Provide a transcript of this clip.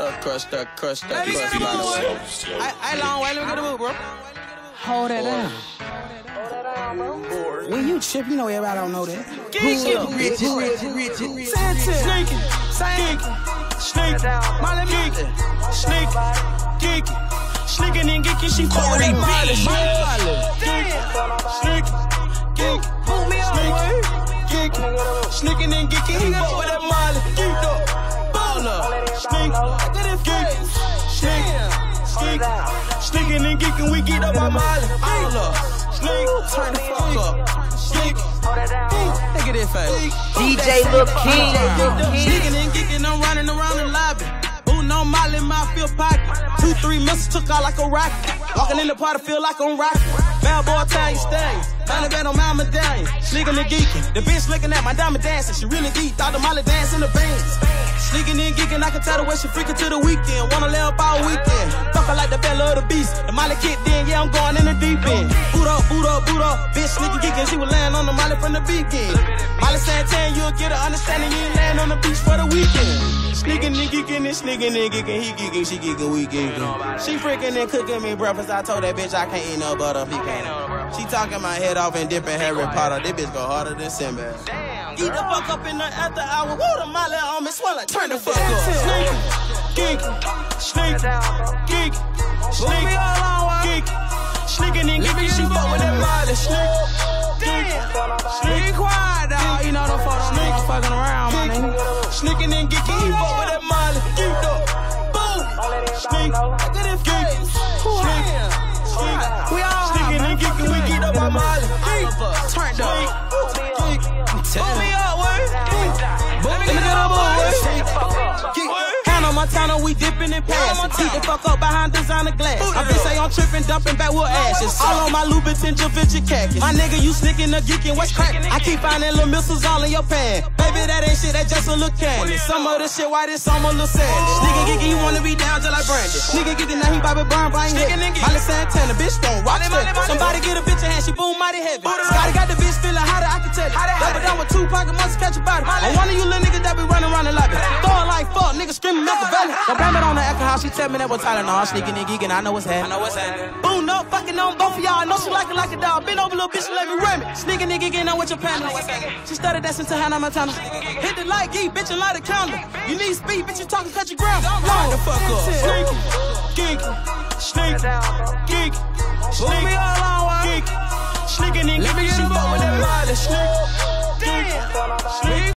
that, crush that, crush that, Hey, crush get the that. boot, boy. I, I Longway, let me get the boot, bro. Hold that down. When you chip, you know everybody don't know that. Geek it. Rich, rich, rich, rich. Sneaking, sneaking, sneak, Molly geek, sneak, geek, sneaking and geeking. She fuck with that Molly, Molly, geek, sneak, geek, sneak, geek, sneaking and geeking. He fuck with that Molly, geek up, baller, sneak, geek, sneak, geek, sneaking and geeking. We get up on Molly, baller, sneak, turn the fuck up, geek, Look at this face. DJ Lil King. Sneaking and geeking, I'm running around the lobby. Ooh, no Molly in my field pocket. Two, three missiles took out like a rocket. Walking in the party, feel like I'm rocking. Bad boy, Italian stallion. Finally bet on my medallion. Sneaking and geeking. The bitch looking at my diamond dancing. She really geek. Thought the Molly dance in the veins. Sneaking and geeking, I can tell the way she freaking to the weekend. Wanna lay up all weekend. Her like the belly of the beast. The Molly kicked in, yeah, I'm going in the deep end. Boot up, boot up, boot up. Bitch sneaking geeking, she was laying on the Molly from the beginning. Molly Santana, you'll get an understanding. You ain't laying on the beach for the weekend. Sneaking and geeking and sneaking and geeking. He geeking, she geeking, we geeking. She freaking and cooking me breakfast. I told that bitch I can't eat no butter. He can't. She talking my head off and dipping Harry Potter. This bitch go harder than Sinbad. Eat the fuck up in the after hour. Woo, the molly on me. Like turn the fuck up. Sneaking, geeking, sneak, geek, sneak, geek, sneaking and geeking. She fuck with that molly. Sneak, geek, sneak, quiet dog. You know the fuck sneak, fucking around, my nigga. Sneaking and geeking. He fuck with that molly. Geeked up. Boom. Sneak, geek, sneak, sneak. We all sneaking and geeking. We geeked up on molly. Geek, turned up. Boot me up, word. Let me get up, word. Hannah Montana, we dipping and passing. Beat the fuck up behind designer glass. I bitch say I'm tripping, dumping backwood ashes. All on my Louboutin Javinci khakis. My nigga, you sneaking or geeking, what's cracking? I keep finding little missiles all in your pan. Baby, ain't shit, that just a little candy. Some of the shit, why this, some a little sandy. Nigga geeking, you wanna be down till I brand it. Nigga geeking, now he Bobby Brown, Brian Hill. Molly Santana, bitch, don't rock steady. Somebody get a bitch in hand, she boom mighty heavy. Scotty got the bitch feeling hotter, I can tell you. Double down with two pocket must catch a body. On one of you little niggas that be running around the lobby. Screaming Machiavelli. Don't blame it on the alcohol, she tell me that was Tylenol. Sneaking and geeking, I know what's happening. I know what's happening. Boom, no, fucking on both of y'all. I know she like it like a dog. Been over, little bitch, and let me ram it. Sneaking and geeking, on with your panties. She started dancing to Hannah Montana. Hit the light, geek, bitch, and light a candle. You need speed, bitch, you talking, cut your ground. Line the fuck up. Sneaking, geeking, sneak, geek, sneak, geek, sneaking and geeking. She fuck with that Molly. Sneak, geek, sneak,